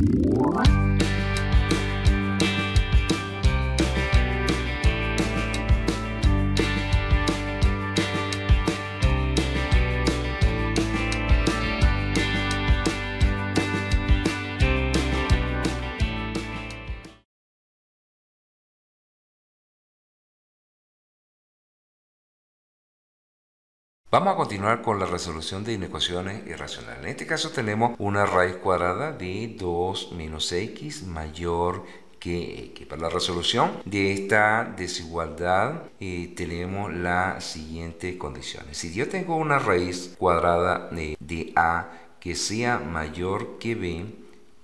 What? Vamos a continuar con la resolución de inecuaciones irracionales. En este caso tenemos una raíz cuadrada de 2 menos x mayor que x. Para la resolución de esta desigualdad eh, tenemos las siguientes condiciones. Si yo tengo una raíz cuadrada de, de a que sea mayor que b,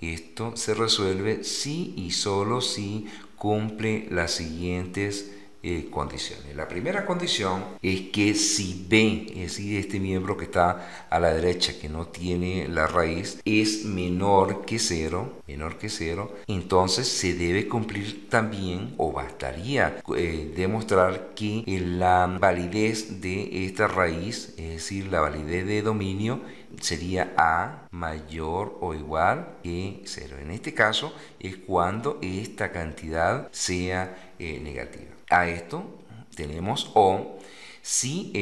esto se resuelve si y solo si cumple las siguientes eh, condiciones. La primera condición es que si B, es decir, este miembro que está a la derecha, que no tiene la raíz, es menor que cero, menor que cero, entonces se debe cumplir también o bastaría eh, demostrar que la validez de esta raíz, es decir, la validez de dominio, sería A mayor o igual que cero. En este caso es cuando esta cantidad sea eh, negativa a esto tenemos O si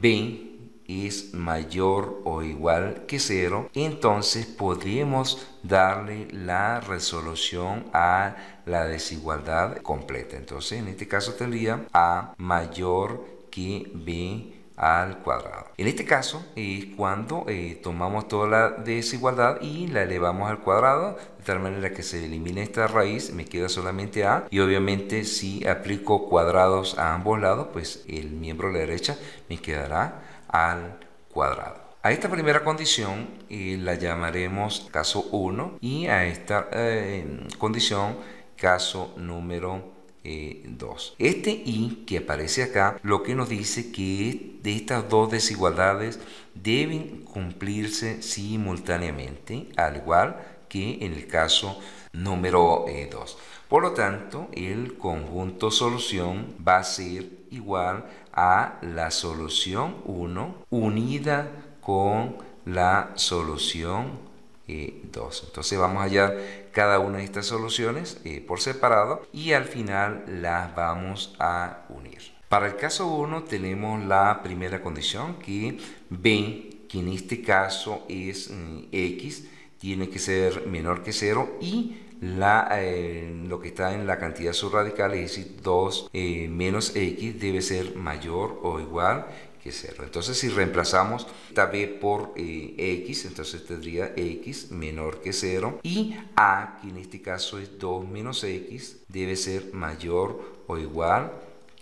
B es mayor o igual que 0, entonces podemos darle la resolución a la desigualdad completa. Entonces en este caso tendría A mayor que B al cuadrado. En este caso es cuando eh, tomamos toda la desigualdad y la elevamos al cuadrado de tal manera que se elimine esta raíz, me queda solamente a y obviamente si aplico cuadrados a ambos lados pues el miembro de la derecha me quedará al cuadrado. A esta primera condición eh, la llamaremos caso 1 y a esta eh, condición caso número 2. Este y que aparece acá lo que nos dice que de estas dos desigualdades deben cumplirse simultáneamente, al igual que en el caso número 2. Eh, Por lo tanto, el conjunto solución va a ser igual a la solución 1 unida con la solución 2. Eh, Entonces vamos a hallar cada una de estas soluciones eh, por separado y al final las vamos a unir. Para el caso 1 tenemos la primera condición que B, que en este caso es mm, X, tiene que ser menor que 0 y la, eh, lo que está en la cantidad subradical, es decir, 2 menos x, debe ser mayor o igual 0. Entonces si reemplazamos esta b por eh, x, entonces tendría x menor que 0 y a, que en este caso es 2 menos x, debe ser mayor o igual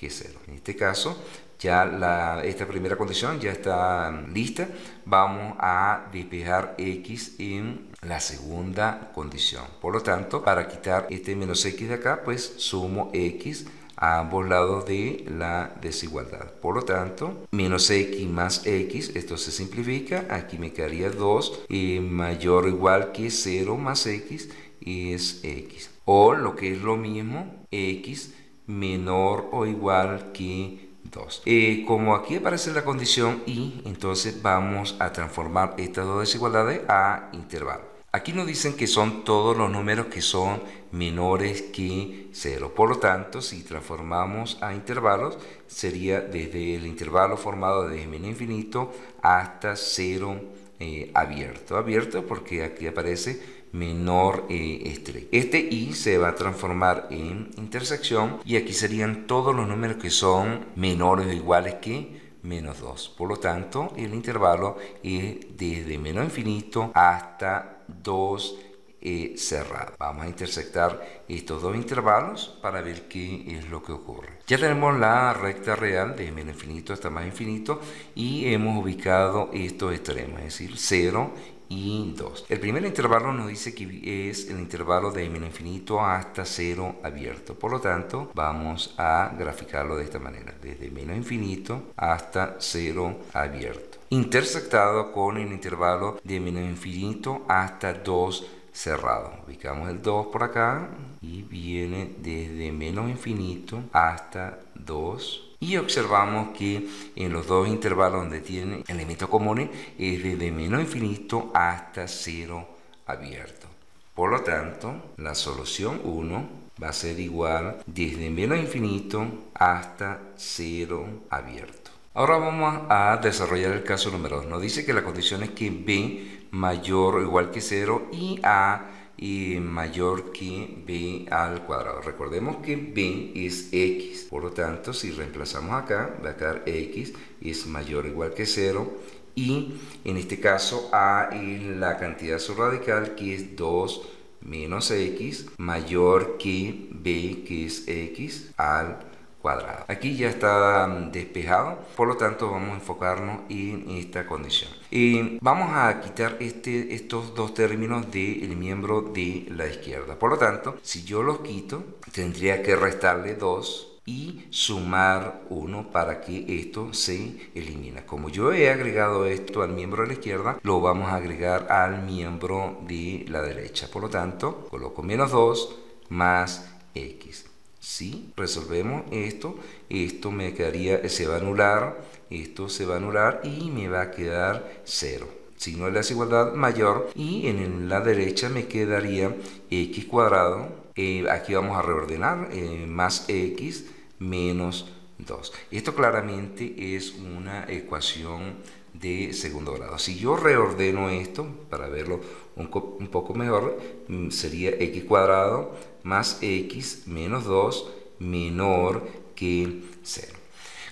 que 0. En este caso ya esta primera condición ya está lista. Vamos a despejar x en la segunda condición. Por lo tanto, para quitar este menos x de acá, pues sumo x a ambos lados de la desigualdad. Por lo tanto, menos x más x, esto se simplifica, aquí me quedaría 2, y mayor o igual que 0 más x es x. O lo que es lo mismo, x menor o igual que 2. Eh, como aquí aparece la condición y, entonces vamos a transformar estas dos desigualdades a intervalos. Aquí nos dicen que son todos los números que son menores que 0. Por lo tanto, si transformamos a intervalos, sería desde el intervalo formado desde menos infinito hasta 0 eh, abierto. Abierto porque aquí aparece menor eh, este. Este i se va a transformar en intersección y aquí serían todos los números que son menores o iguales que menos 2. Por lo tanto, el intervalo es desde menos infinito hasta 2 eh, cerrado. Vamos a intersectar estos dos intervalos para ver qué es lo que ocurre. Ya tenemos la recta real de menos infinito hasta más infinito y hemos ubicado estos extremos, es decir, 0 y 2. El primer intervalo nos dice que es el intervalo de menos infinito hasta 0 abierto. Por lo tanto, vamos a graficarlo de esta manera, desde menos infinito hasta 0 abierto. Intersectado con el intervalo de menos infinito hasta 2 cerrado. Ubicamos el 2 por acá y viene desde menos infinito hasta 2 y observamos que en los dos intervalos donde tienen elementos comunes es desde menos infinito hasta cero abierto. Por lo tanto, la solución 1 va a ser igual desde menos infinito hasta 0 abierto. Ahora vamos a desarrollar el caso número 2. Nos dice que la condición es que b mayor o igual que 0 y a y mayor que b al cuadrado. Recordemos que b es x, por lo tanto si reemplazamos acá va a quedar x es mayor o igual que 0 y en este caso a es la cantidad subradical que es 2 menos x mayor que b que es x al Aquí ya está despejado, por lo tanto vamos a enfocarnos en esta condición. y vamos a quitar este, estos dos términos del miembro de la izquierda. Por lo tanto, si yo los quito, tendría que restarle 2 y sumar 1 para que esto se elimine. Como yo he agregado esto al miembro de la izquierda, lo vamos a agregar al miembro de la derecha. Por lo tanto, coloco menos 2 más x. Si resolvemos esto, esto me quedaría, se va a anular, esto se va a anular y me va a quedar 0 signo de la desigualdad mayor y en la derecha me quedaría x cuadrado eh, aquí vamos a reordenar eh, más x menos 2. Esto claramente es una ecuación de segundo grado. Si yo reordeno esto para verlo un, poco mejor, mm, sería x cuadrado más x menos 2 menor que 0.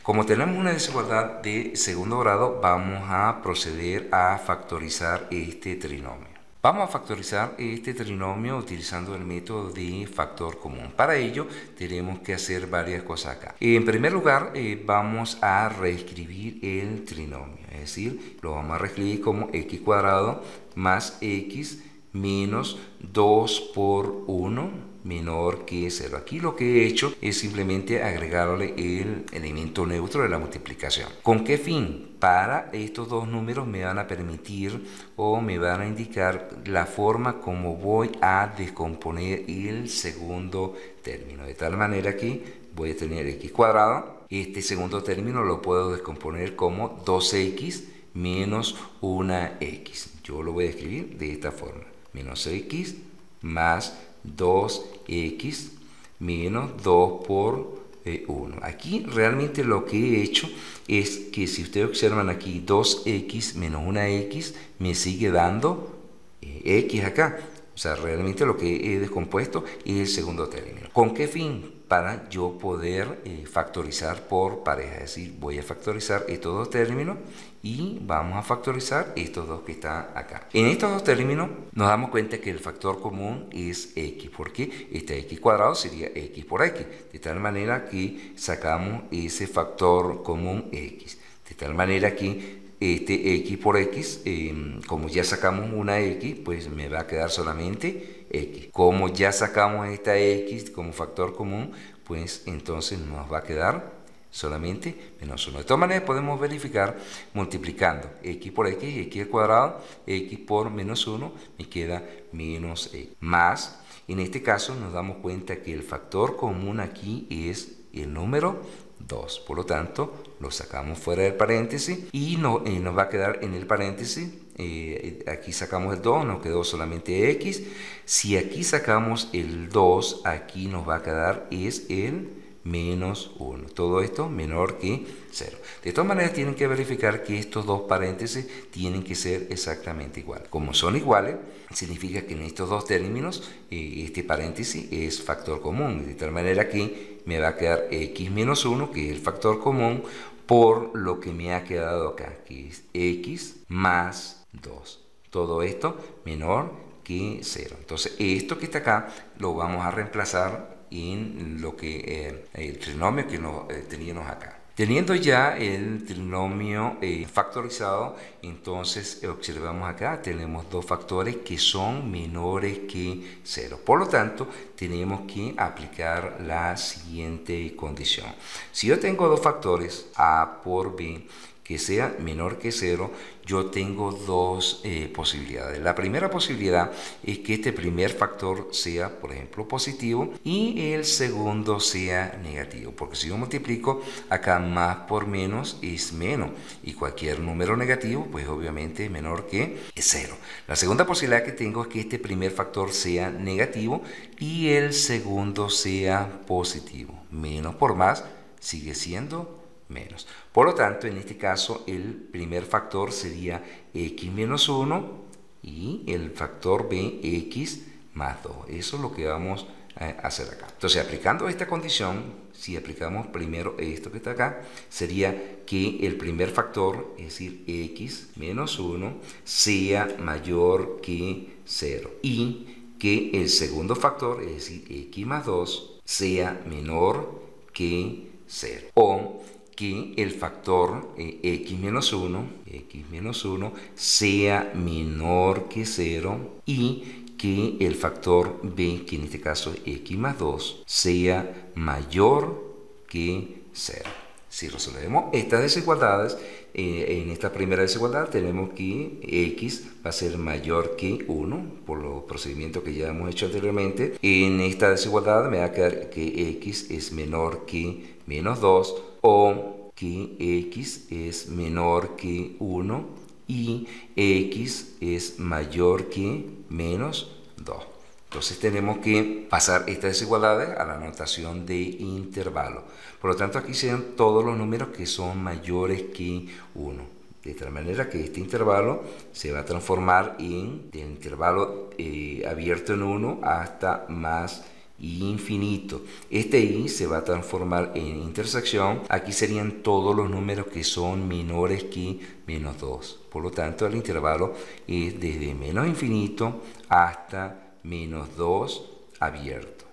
Como tenemos una desigualdad de segundo grado, vamos a proceder a factorizar este trinomio. Vamos a factorizar este trinomio utilizando el método de factor común. Para ello tenemos que hacer varias cosas acá. En primer lugar eh, vamos a reescribir el trinomio, es decir, lo vamos a reescribir como x cuadrado más x menos 2 por 1 menor que 0. Aquí lo que he hecho es simplemente agregarle el elemento neutro de la multiplicación. ¿Con qué fin? Para estos dos números me van a permitir o me van a indicar la forma como voy a descomponer el segundo término. De tal manera que voy a tener x cuadrado. Este segundo término lo puedo descomponer como 2x menos 1x. Yo lo voy a escribir de esta forma. Menos x más 2x menos 2 por 1. Eh, aquí realmente lo que he hecho es que si ustedes observan aquí 2x menos 1x me sigue dando eh, x acá. O sea, realmente lo que he descompuesto es el segundo término. ¿Con qué fin? Para yo poder eh, factorizar por pareja. Es decir, voy a factorizar estos dos términos y vamos a factorizar estos dos que están acá. En estos dos términos nos damos cuenta que el factor común es x, porque este x cuadrado sería x por x, de tal manera que sacamos ese factor común x. De tal manera que este x por x, em, como ya sacamos una x, pues me va a quedar solamente x. Como ya sacamos esta x como factor común, pues entonces nos va a quedar solamente menos 1. De todas maneras podemos verificar multiplicando x por x, x al cuadrado, x por menos 1 me queda menos x. Más, en este caso nos damos cuenta que el factor común aquí es el número 2. Por lo tanto, lo sacamos fuera del paréntesis y no, eh, nos va a quedar en el paréntesis. Eh, aquí sacamos el 2, nos quedó solamente x. Si aquí sacamos el 2, aquí nos va a quedar es el menos 1. Todo esto menor que 0. De todas maneras tienen que verificar que estos dos paréntesis tienen que ser exactamente iguales. Como son iguales, significa que en estos dos términos eh, este paréntesis es factor común. De tal manera que me va a quedar x menos 1, que es el factor común, por lo que me ha quedado acá, que es x más 2. Todo esto menor que 0. Entonces esto que está acá lo vamos a reemplazar en lo que eh, el trinomio que eh, teníamos acá. Teniendo ya el trinomio eh, factorizado, entonces observamos acá, tenemos dos factores que son menores que 0. Por lo tanto, tenemos que aplicar la siguiente condición. Si yo tengo dos factores, A por B, que sea menor que 0, yo tengo dos eh, posibilidades. La primera posibilidad es que este primer factor sea, por ejemplo, positivo y el segundo sea negativo. Porque si yo multiplico acá más por menos es menos y cualquier número negativo pues obviamente es menor que 0. La segunda posibilidad que tengo es que este primer factor sea negativo y el segundo sea positivo. Menos por más sigue siendo menos. Por lo tanto, en este caso, el primer factor sería x menos 1 y el factor b x más 2. Eso es lo que vamos a hacer acá. Entonces, aplicando esta condición, si aplicamos primero esto que está acá, sería que el primer factor, es decir, x menos 1, sea mayor que 0 y que el segundo factor, es decir, x más 2, sea menor que 0. O que el factor eh, x menos 1, x menos 1 sea menor que 0 y que el factor b, que en este caso es x más 2, sea mayor que 0. Si resolvemos estas desigualdades, eh, en esta primera desigualdad tenemos que x va a ser mayor que 1 por los procedimientos que ya hemos hecho anteriormente. En esta desigualdad me va a quedar que x es menor que menos 2 o que x es menor que 1 y x es mayor que menos 2. Entonces tenemos que pasar estas desigualdades a la notación de intervalo. Por lo tanto, aquí sean todos los números que son mayores que 1. De tal manera que este intervalo se va a transformar en el intervalo eh, abierto en 1 hasta más infinito. Este i se va a transformar en intersección. Aquí serían todos los números que son menores que menos 2. Por lo tanto, el intervalo es desde menos infinito hasta menos 2 abierto.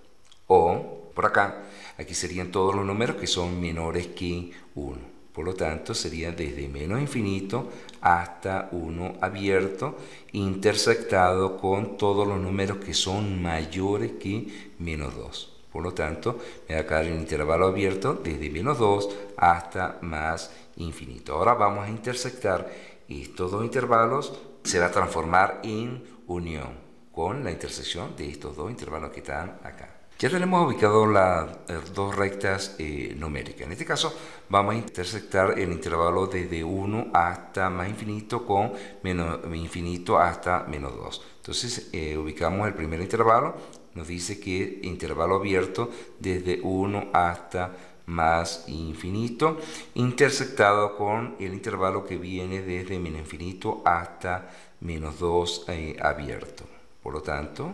O, por acá, aquí serían todos los números que son menores que 1. Por lo tanto, sería desde menos infinito hasta 1 abierto, intersectado con todos los números que son mayores que menos 2. Por lo tanto, me va a quedar el intervalo abierto desde menos 2 hasta más infinito. Ahora vamos a intersectar estos dos intervalos, se va a transformar en unión con la intersección de estos dos intervalos que están acá. Ya tenemos ubicado las eh, dos rectas eh, numéricas. En este caso vamos a intersectar el intervalo desde 1 hasta más infinito con menos infinito hasta menos 2. Entonces eh, ubicamos el primer intervalo. Nos dice que intervalo abierto desde 1 hasta más infinito intersectado con el intervalo que viene desde menos infinito hasta menos 2 abierto. Por lo tanto,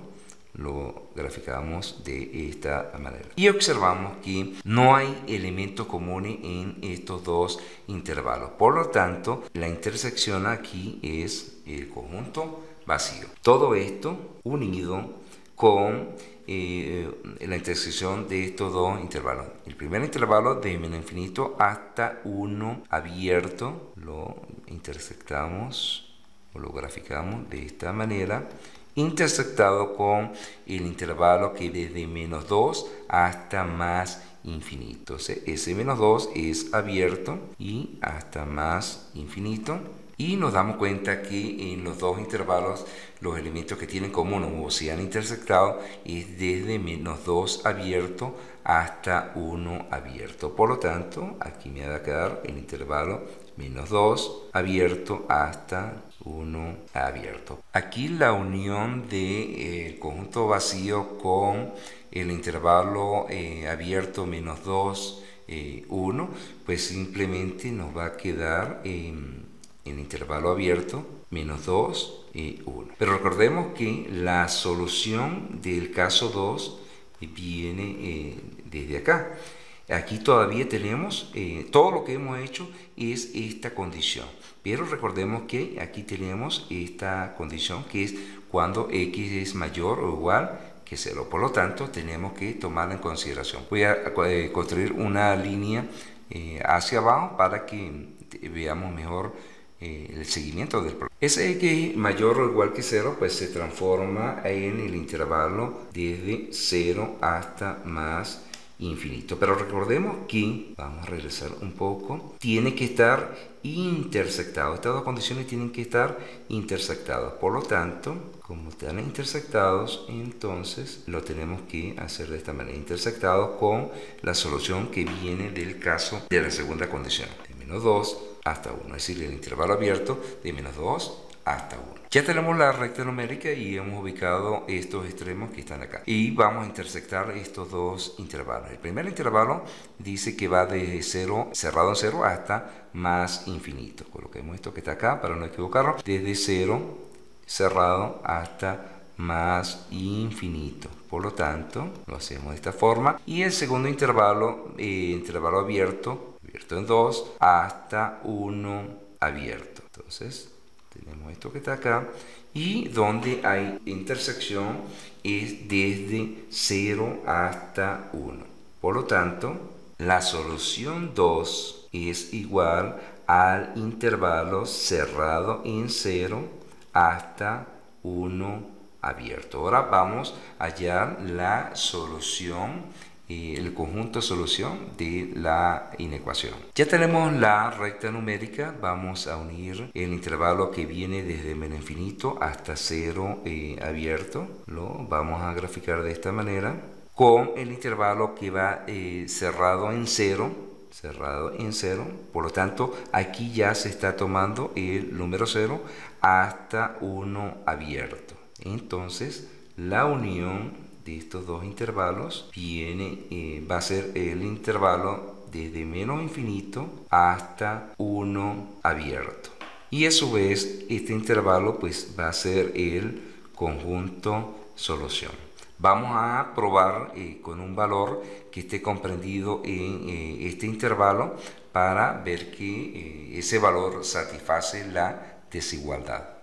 lo graficamos de esta manera. Y observamos que no hay elementos comunes en estos dos intervalos. Por lo tanto, la intersección aquí es el conjunto vacío. Todo esto unido con eh, la intersección de estos dos intervalos. El primer intervalo de menos infinito hasta 1 abierto lo intersectamos o lo graficamos de esta manera intersectado con el intervalo que desde menos 2 hasta más infinito. ese menos 2 es abierto y hasta más infinito. Y nos damos cuenta que en los dos intervalos los elementos que tienen común o se han intersectado es desde menos 2 abierto hasta 1 abierto. Por lo tanto, aquí me va a quedar el intervalo menos 2 abierto hasta 1 abierto. Aquí la unión del eh, conjunto vacío con el intervalo eh, abierto menos 2, 1, eh, pues simplemente nos va a quedar en el intervalo abierto menos 2, 1. Pero recordemos que la solución del caso 2 viene desde acá. Aquí todavía tenemos, todo lo que hemos hecho es esta condición. Pero recordemos que aquí tenemos esta condición que es cuando x es mayor o igual que 0. Por lo tanto, tenemos que tomarla en consideración. Voy a eh, construir una línea eh, hacia abajo para que veamos mejor eh, el seguimiento del problema. Ese x mayor o igual que 0 pues se transforma en el intervalo desde 0 hasta más infinito. Pero recordemos que, vamos a regresar un poco, tiene que estar intersectado. Estas dos condiciones tienen que estar intersectadas. Por lo tanto, como están intersectados, entonces lo tenemos que hacer de esta manera, intersectados con la solución que viene del caso de la segunda condición, de menos 2 hasta 1, es decir, el intervalo abierto de menos 2 hasta 1. Ya tenemos la recta numérica y hemos ubicado estos extremos que están acá. Y vamos a intersectar estos dos intervalos. El primer intervalo dice que va desde 0, cerrado en 0, hasta más infinito. Coloquemos esto que está acá para no equivocarnos. Desde 0, cerrado, hasta más infinito. Por lo tanto, lo hacemos de esta forma. Y el segundo intervalo, eh, intervalo abierto, abierto en 2, hasta 1 abierto. Entonces, tenemos esto que está acá y donde hay intersección es desde 0 hasta 1. Por lo tanto, la solución 2 es igual al intervalo cerrado en 0 hasta 1 abierto. Ahora vamos a hallar la solución el conjunto solución de la inecuación. Ya tenemos la recta numérica, vamos a unir el intervalo que viene desde menos infinito hasta cero eh, abierto, lo vamos a graficar de esta manera, con el intervalo que va eh, cerrado en cero, cerrado en cero, por lo tanto aquí ya se está tomando el número cero hasta 1 abierto. Entonces la unión de estos dos intervalos viene, eh, va a ser el intervalo desde menos infinito hasta 1 abierto. Y a su vez este intervalo pues va a ser el conjunto solución. Vamos a probar eh, con un valor que esté comprendido en eh, este intervalo para ver que ese valor satisface la desigualdad.